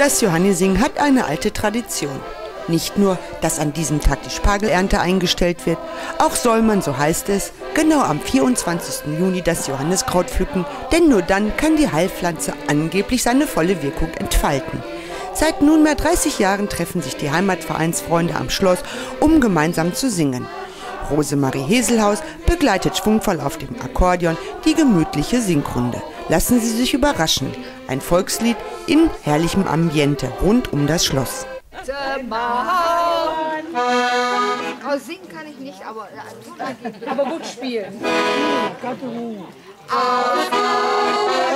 Das Johannising hat eine alte Tradition. Nicht nur, dass an diesem Tag die Spargelernte eingestellt wird, auch soll man, so heißt es, genau am 24. Juni das Johanniskraut pflücken, denn nur dann kann die Heilpflanze angeblich seine volle Wirkung entfalten. Seit nunmehr 30 Jahren treffen sich die Heimatvereinsfreunde am Schloss, um gemeinsam zu singen. Rosemarie Heselhaus begleitet schwungvoll auf dem Akkordeon die gemütliche Singrunde. Lassen Sie sich überraschen. Ein Volkslied in herrlichem Ambiente rund um das Schloss. Oh, singen kann ich nicht, aber, äh, aber gut spielen. Aus